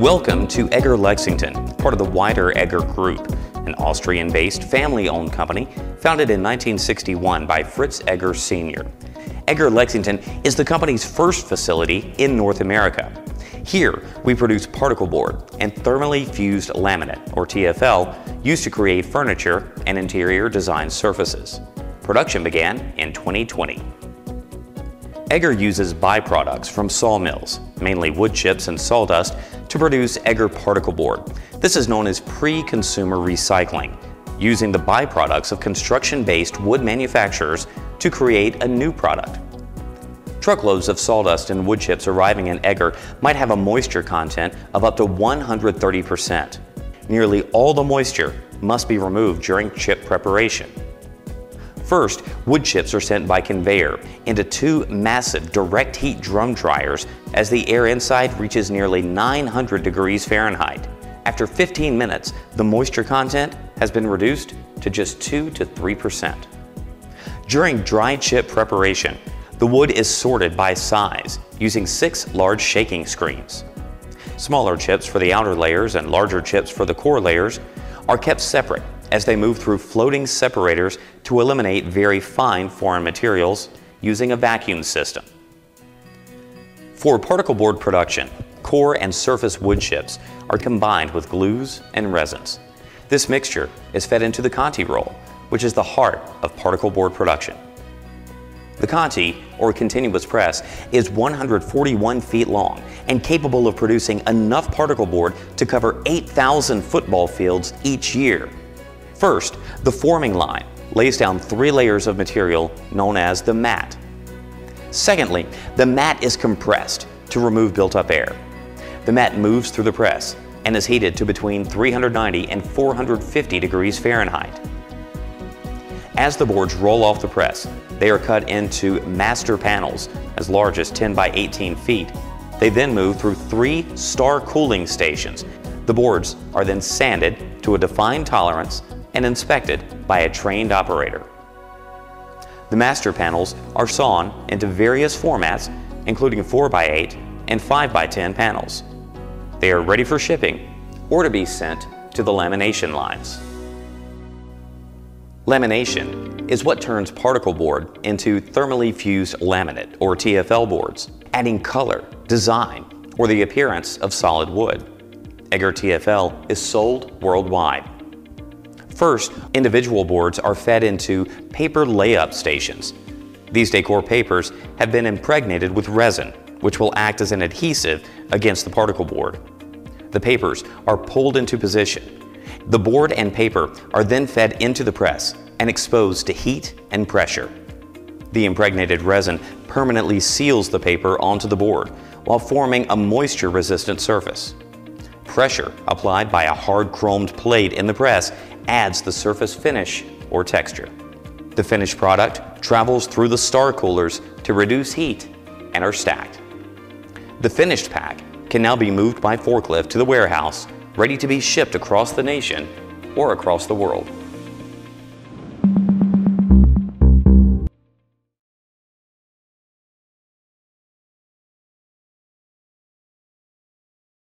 Welcome to Egger Lexington, part of the wider Egger Group, an Austrian-based family-owned company founded in 1961 by Fritz Egger Sr. Egger Lexington is the company's first facility in North America. Here, we produce particle board and thermally fused laminate, or TFL, used to create furniture and interior design surfaces. Production began in 2020. Egger uses byproducts from sawmills, mainly wood chips and sawdust, to produce Egger particle board. This is known as pre-consumer recycling, using the byproducts of construction-based wood manufacturers to create a new product. Truckloads of sawdust and wood chips arriving in Egger might have a moisture content of up to 130%. Nearly all the moisture must be removed during chip preparation. First, wood chips are sent by conveyor into two massive direct heat drum dryers as the air inside reaches nearly 900 degrees Fahrenheit. After 15 minutes, the moisture content has been reduced to just 2 to 3%. During dry chip preparation, the wood is sorted by size using six large shaking screens. Smaller chips for the outer layers and larger chips for the core layers are kept separate as they move through floating separators to eliminate very fine foreign materials using a vacuum system. For particle board production, core and surface wood chips are combined with glues and resins. This mixture is fed into the Conti roll, which is the heart of particle board production. The Conti, or continuous press, is 141 feet long and capable of producing enough particle board to cover 8,000 football fields each year. First, the forming line lays down three layers of material known as the mat. Secondly, the mat is compressed to remove built-up air. The mat moves through the press and is heated to between 390 and 450 degrees Fahrenheit. As the boards roll off the press, they are cut into master panels as large as 10 by 18 feet. They then move through three star cooling stations. The boards are then sanded to a defined tolerance and inspected by a trained operator. The master panels are sawn into various formats, including 4x8 and 5x10 panels. They are ready for shipping or to be sent to the lamination lines. Lamination is what turns particle board into thermally fused laminate or TFL boards, adding color, design, or the appearance of solid wood. Egger TFL is sold worldwide First, individual boards are fed into paper layup stations. These decor papers have been impregnated with resin, which will act as an adhesive against the particle board. The papers are pulled into position. The board and paper are then fed into the press and exposed to heat and pressure. The impregnated resin permanently seals the paper onto the board while forming a moisture-resistant surface. Pressure applied by a hard chromed plate in the press adds the surface finish or texture. The finished product travels through the star coolers to reduce heat and are stacked. The finished pack can now be moved by forklift to the warehouse, ready to be shipped across the nation or across the world.